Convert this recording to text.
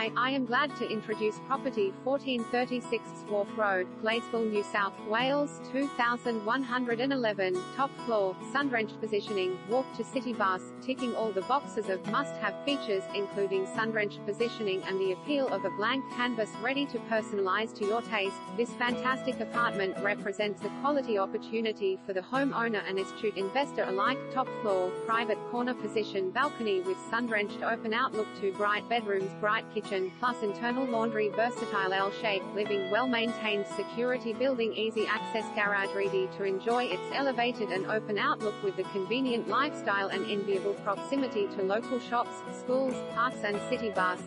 Hi, I am glad to introduce property 1436 Wharf Road, Gladesville, New South Wales, 2111, top floor, sun-drenched positioning, walk to city bus, ticking all the boxes of must-have features, including sun-drenched positioning and the appeal of a blank canvas ready to personalize to your taste. This fantastic apartment represents a quality opportunity for the homeowner and astute investor alike. Top floor, private corner position balcony with sun-drenched open outlook to bright bedrooms, bright kitchen, plus internal laundry versatile L-shaped living well-maintained security building easy access garage ready to enjoy its elevated and open outlook with the convenient lifestyle and enviable proximity to local shops, schools, parks and city bus.